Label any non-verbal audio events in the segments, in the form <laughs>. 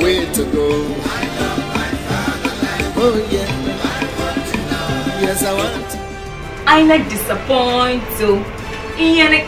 way to go. Oh yeah. Yes, I want to. INEC disappoint to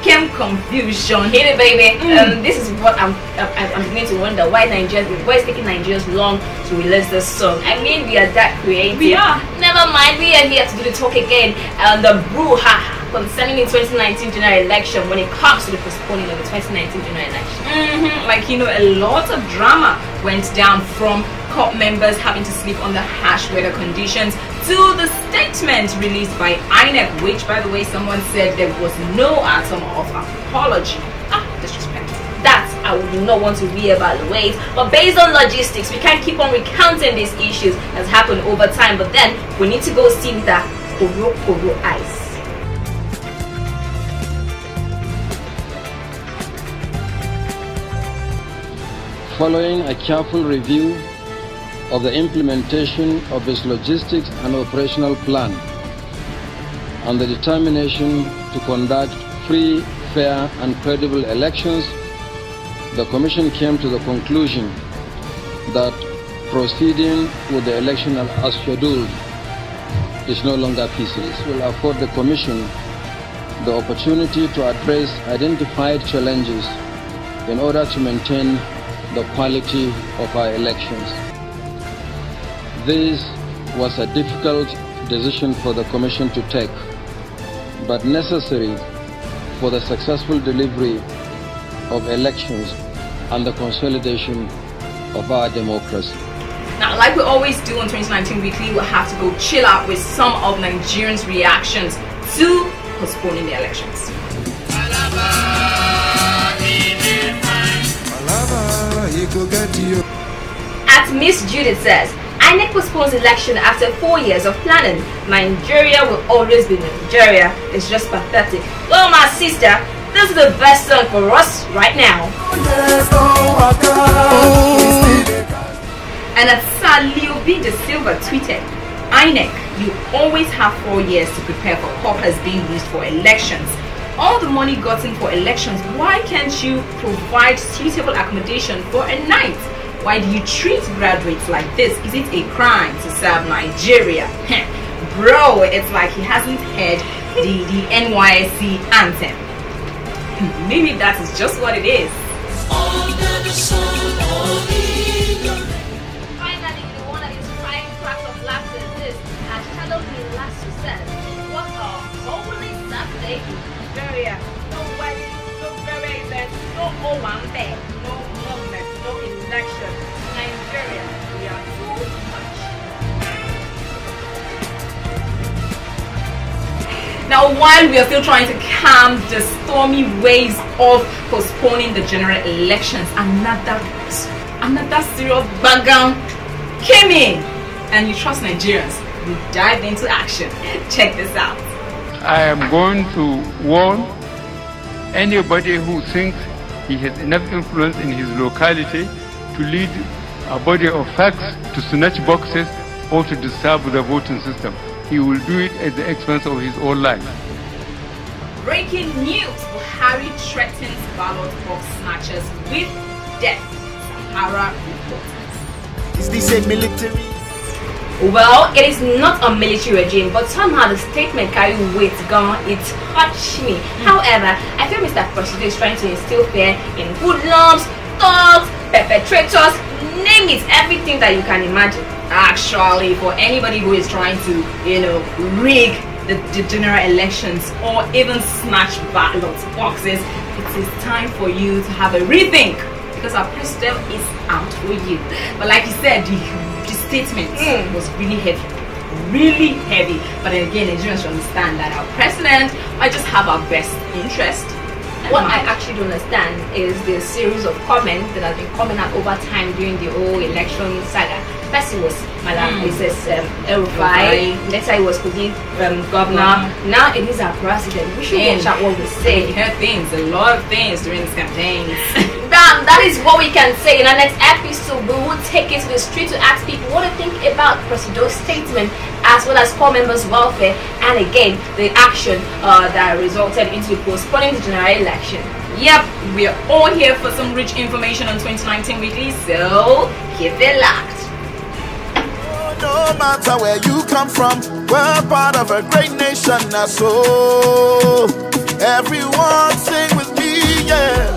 came confusion. Hit it, baby. Um, this is what I'm, I'm, I'm beginning to wonder why Nigerians, why it's taking Nigerians long to release this song. I mean, we are that creative. We are. Never mind, we are here to do the talk again. And the brouhaha concerning the 2019 general election when it comes to the postponing of the 2019 general election. Mhm, Like, you know, a lot of drama went down from corps members having to sleep under harsh weather conditions to the statement released by INEC, which, by the way, someone said there was no atom of apology. Ah, disrespectful. That I would not want to ways. But based on logistics, we can't keep on recounting these issues as happened over time. But then we need to go see with our Koro Koro eyes. Following a careful review of the implementation of its logistics and operational plan and the determination to conduct free, fair and credible elections, the Commission came to the conclusion that proceeding with the election as scheduled is no longer feasible. This will afford the Commission the opportunity to address identified challenges in order to maintain the quality of our elections. This was a difficult decision for the Commission to take, but necessary for the successful delivery of elections and the consolidation of our democracy. Now, like we always do on 2019 Weekly, we'll have to go chill out with some of Nigerians' reactions to postponing the elections. At Miss Judith says, INEC postpones election after four years of planning. My Nigeria will always be Nigeria. It's just pathetic. Well, my sister, this is the best song for us right now. And at Salio B. De Silva tweeted, INEC, you always have four years to prepare for corpers being used for elections. All the money gotten for elections, why can't you provide suitable accommodation for a night? Why do you treat graduates like this? Is it a crime to serve Nigeria? Bro, it's like he hasn't heard the, the NYSC anthem. Hmm, maybe that is just what it is. Finally, the one of laughter is this. As Shadow Lasso says, what a holy Nigeria. No wedding, no burial event, eh, no Owambe, no movement, eh, no election. Nigeria, we are too much. Now, while we are still trying to calm the stormy waves of postponing the general elections, another another serious background came in, and you trust Nigerians. We dived into action. Check this out. I am going to warn anybody who thinks he has enough influence in his locality to lead a body of facts to snatch boxes or to disturb the voting system. He will do it at the expense of his own life. Breaking news Buhari threatens ballot box snatchers with death. Sahara reporters. Is this a military? Well, it is not a military regime, but somehow the statement carried weight gone. It touched me. However, I feel Mr. President is trying to instill fear in hoodlums, thugs, perpetrators, name it, everything that you can imagine. Actually, for anybody who is trying to, you know, rig the, the general elections or even snatch ballot boxes, it is time for you to have a rethink because our president is out for you. But like you said, statement Mm. was really heavy. Really heavy. But then again, Nigerians should understand that our president might just have our best interest. What I actually don't understand is the series of comments that have been coming out over time during the whole election saga. First it was Madam Mm. Mrs. Um, El-Rufai. later it was Kogi um, governor, now it is our president. We should watch out what we We say. heard things, a lot of things during this campaign. <laughs> and that is what we can say. In our next episode, we will take it to the street to ask people what they think about Presido's statement as well as corps members' welfare and again the action uh, that resulted into postponing the general election. Yep, we're all here for some rich information on 2019 weekly, so keep it locked. No matter where you come from, we're part of a great nation, uh, so everyone sing with me, yeah.